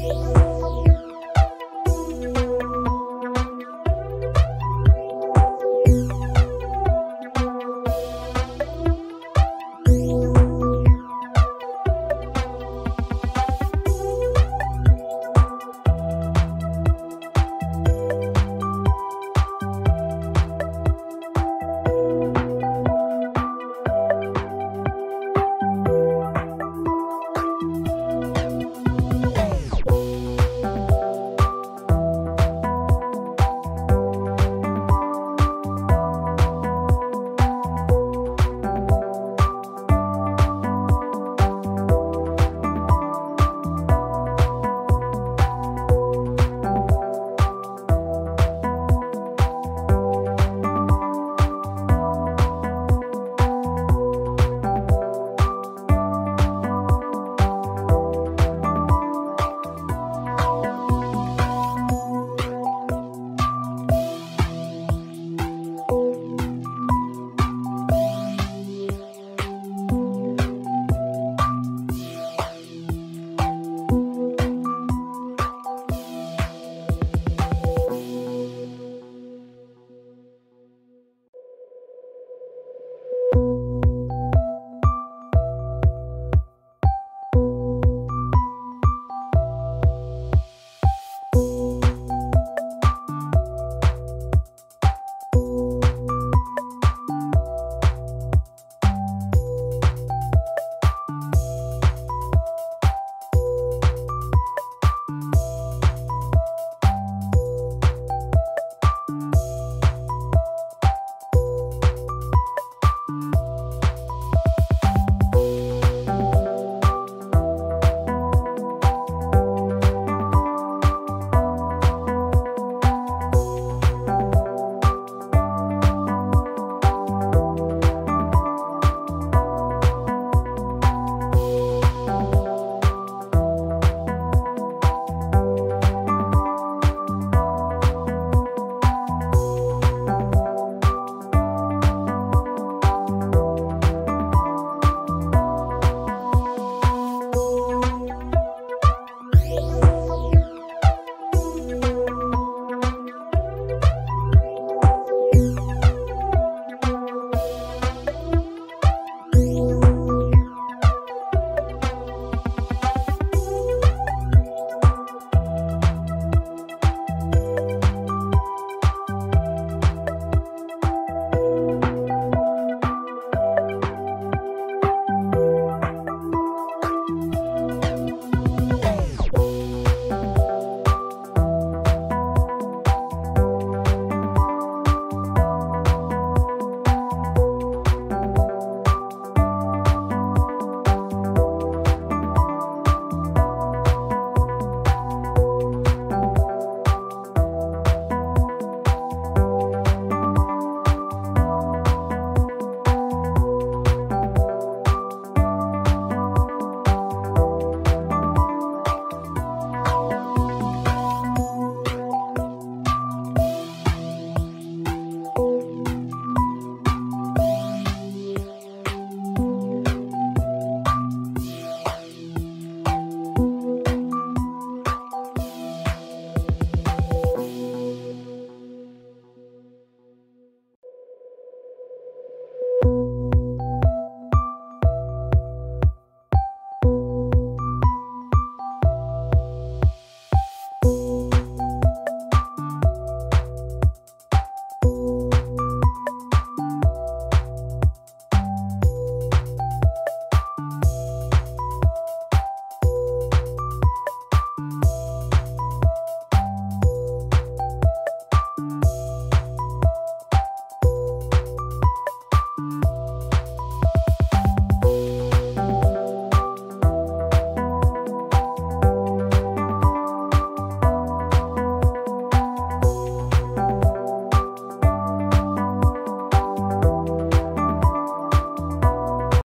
Bye.